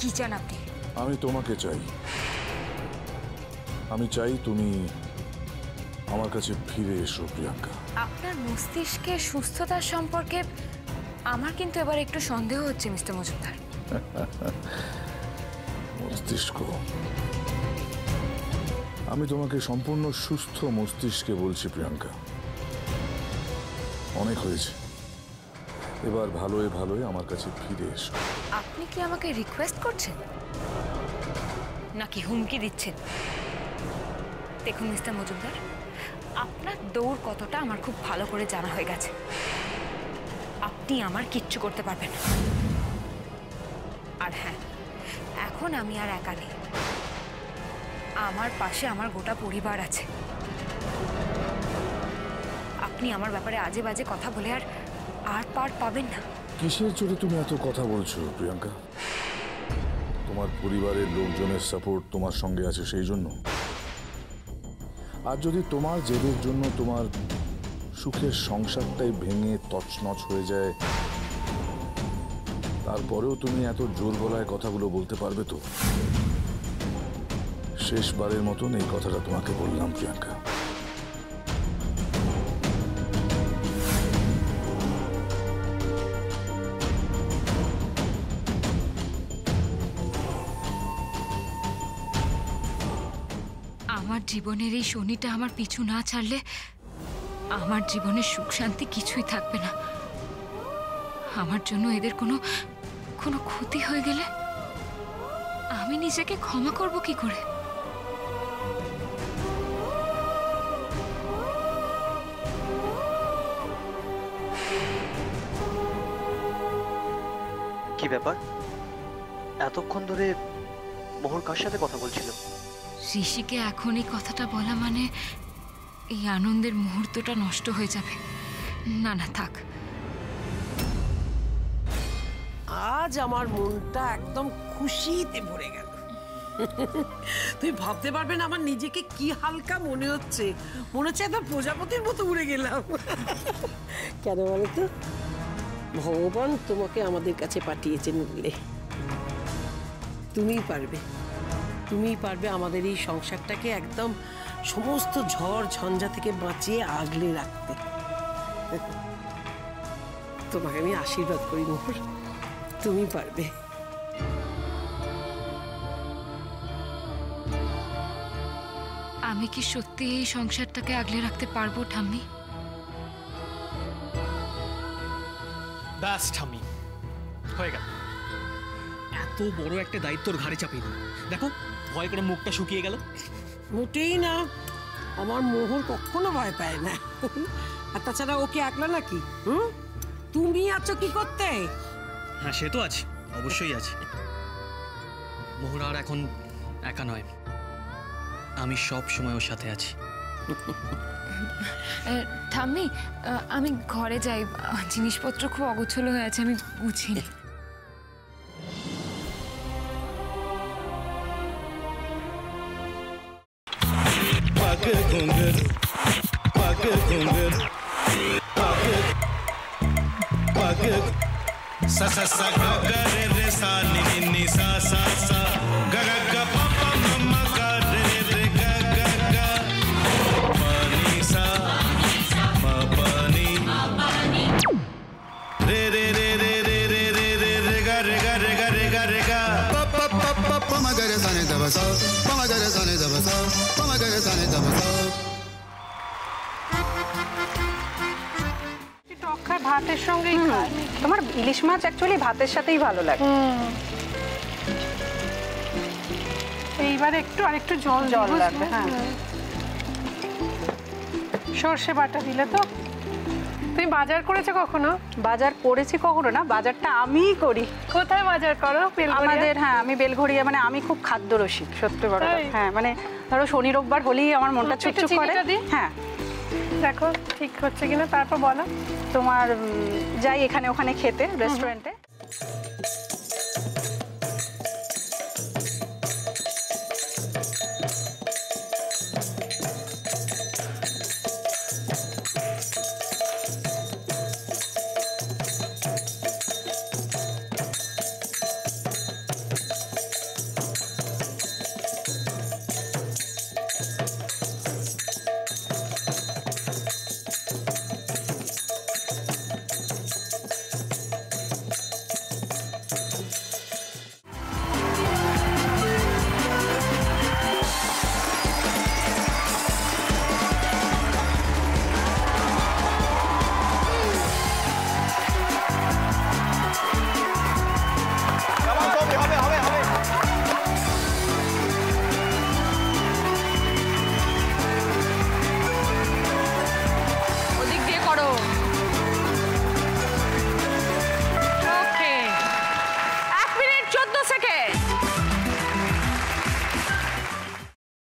কি চান আপনি? আমি তোমাকে চাই। আমি চাই তুমি আমার কাছে ফিরে এসো প্রিয়াঙ্কা। আপনার মস্তিষ্কের সুস্থতার সম্পর্কে আমার কিন্তু এবার একটু সন্দেহ হচ্ছে মিস্টার মজুমদার। মস্তিষ্ক। আমি তোমাকে সম্পূর্ণ সুস্থ মস্তিষ্কে বলছি প্রিয়াঙ্কা। অনেক হয়েছে। এবার ভালোই ভালোই আমার কাছে ফিরে এসো। আপনি কি আমাকে রিকোয়েস্ট করছেন? নাকি হুমকি দিচ্ছেন? দেখুন, মিস্টার মজুমদার, আপনার দৌড় কতটা আমার খুব ভালো করে জানা হয়ে গেছে। আপনি আমার কিচ্ছু করতে পারবেন না। আর হ্যাঁ এখন আমি আর একা নেই। আমার পাশে আমার গোটা পরিবার আছে। আপনি আমার ব্যাপারে আজে বাজে কথা বলে আর আর পার পাবেন না। কিসের জোরে তুমি এত কথা বলছো, প্রিয়াঙ্কা? তোমার পরিবারের লোকজনের সাপোর্ট তোমার সঙ্গে আছে সেই জন্য? আর যদি তোমার জেদের জন্য তোমার সুখের সংসারটাই ভেঙে তছনছ হয়ে যায়, তারপরেও তুমি এত জোর গলায় কথাগুলো বলতে পারবে তো? শেষবারের মতন এই কথাটা তোমাকে বললাম, প্রিয়াঙ্কা। জীবনের এই শনিটা আমার পিছু না ছাড়লে আমার জীবনের সুখ শান্তি কিছুই থাকবে না। আমার জন্য এদের কোনো কোনো ক্ষতি হয়ে গেলে আমি নিজেকে ক্ষমা করব কি করে? কি ব্যাপার? এতক্ষণ ধরে মোহর কার সাথে কথা বলছিল? ঋষিকে এখন এই কথাটা বলা মানে এই আনন্দের মুহূর্তটা নষ্ট হয়ে যাবে। না না থাক। আজ আমার মনটা একদম খুশিতে ভরে গেল। তুই ভাবতে পারবে না আমার নিজেকে কি হালকা মনে হচ্ছে। মনে হচ্ছে একদম প্রজাপতির মতো উড়ে গেলাম। কেন বলো তো? ভগবান তোমাকে আমাদের কাছে পাঠিয়েছেন বলে। তুমিই পারবে। তুমিই পারবে আমাদের এই সংসারটাকে একদম সমস্ত ঝড় ঝঞ্ঝা থেকে বাঁচিয়ে আগলে রাখতে। তোমাকে আমি আশীর্বাদ করি মোহর তুমি পারবে। আমি কি সত্যি এই সংসারটাকে আগলে রাখতে পারব ঠাম্মি? ব্যাস ঠাম্মি। হয়ে গেল। এত বড় একটা দায়িত্বর ঘাড়ে চাপিয়ে দেখো ভয় করে মুখটা শুকিয়ে গেল? মোটেই না। আমার মোহর কখনো ভয় পায় না। আর তাছাড়া ওকে একলা নাকি? হুম? তুমি আছো কি করতে? হ্যাঁ সে তো আছে। অবশ্যই আছে। মোহর আর এখন একা নয়। আমি সব সময় ওর সাথে আছি। ঠাম্মি আমি ঘরে যাই। জিনিসপত্র খুব অগোছলো হয়ে আছে আমি গুছিয়ে Bakı kundur. Bakı kundur. Bakı. Bakı. Sa sa sa ga ga re re sa ni ni sa sa sa. টক খায় ভাতের সঙ্গেই খায়। তোমার ইলিশ মাছ অ্যাকচুয়ালি ভাতের সাথেই ভালো লাগে। এইবার একটু আর একটু জল জল লাগবে হ্যাঁ। সর্ষে বাটা দিলে তো তুমি বাজার করেছ কখনো? বাজার করেছি কখনো না বাজারটা আমিই করি। কোথায় বাজার করো? আমাদের হ্যাঁ আমি বেলঘড়িয়া মানে আমি খুব খাদ্য রসিক। সত্যি বড় হ্যাঁ মানে ধরো শনি রোববার হলেই আমার মনটা চুপচুপ করে। হ্যাঁ। দেখো ঠিক হচ্ছে কিনা তারপর বলো। তোমার যাই এখানে ওখানে খেতে রেস্টুরেন্টে